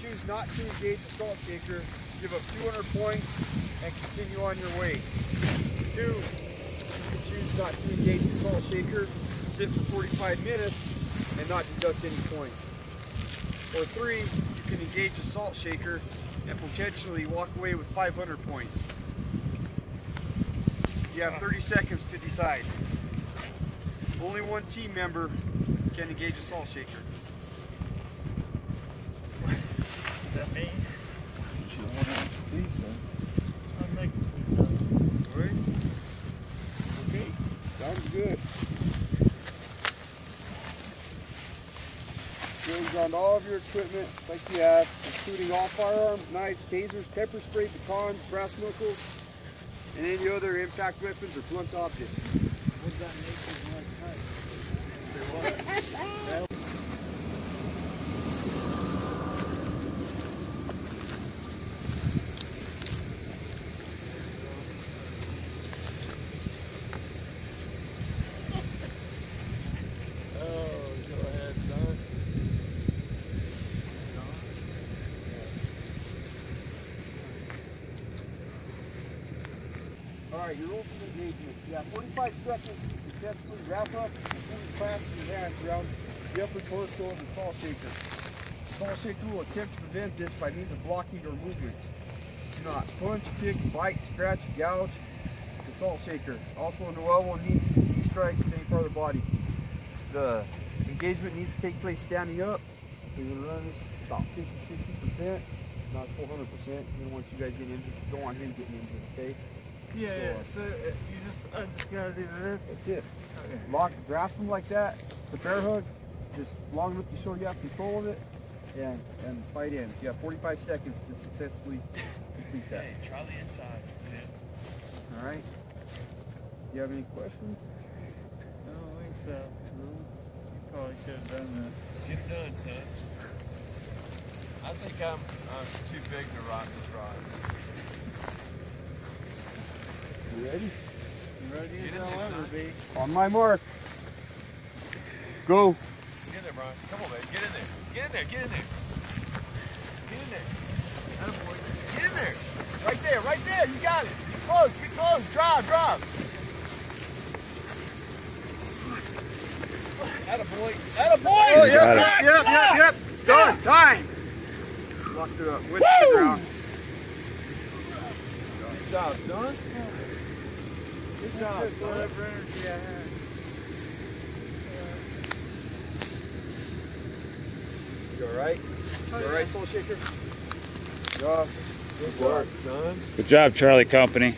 choose not to engage the Sault Shaker, give up 200 points and continue on your way. Two, you can choose not to engage the Sault Shaker, sit for 45 minutes and not deduct any points. Or three, you can engage the Sault Shaker and potentially walk away with 500 points. You have 30 seconds to decide. Only one team member can engage a Sault Shaker. Want to. Goes on all of your equipment like you have, including all firearms, knives, tasers, pepper spray, batons, brass knuckles, and any other impact weapons or blunt objects. What does that make you like tight? Say All right, your rules engagement. Have 45 seconds to successfully wrap up and fully clasp your hands around the upper torso of the Sault Shaker. The Sault Shaker will attempt to prevent this by means of blocking your movements. Do not punch, kick, bite, scratch, gouge the Sault Shaker. Also, no elbow, knee, knee strikes to any part of the body. The engagement needs to take place standing up. You're gonna run this about 50, 60%, not 400%. You don't want you guys getting injured. Don't want him getting injured, okay? Yeah, yeah. So uh, you just, I just gotta do this. That's it. Okay. Lock, grasp them like that. The bear hug, just long enough to show you have control of it, and and fight in. You have 45 seconds to successfully complete that. Hey, try the inside. All right. You have any questions? I don't think so. You probably should have done that. Get it done, son. I think I'm, I'm too big to ride this ride. You ready? You ready as in I'll ever son. be. On my mark. Go. Get in there, Brian. Come on, baby. Get in there. Get in there. Get in there. Get in there. Attaboy. Get in there. Right there. Right there. You got it. Get close. Get close. Drive. Drive. Attaboy. Attaboy. Oh, yep, Got yep, yep, yep, yep. Done. Time. Locked it up. With the ground. Good job, son. Good job, son. Whatever energy I had. You alright? Oh, you alright, Sault Shaker? Good job. Good work, son. Good job, Charlie Company.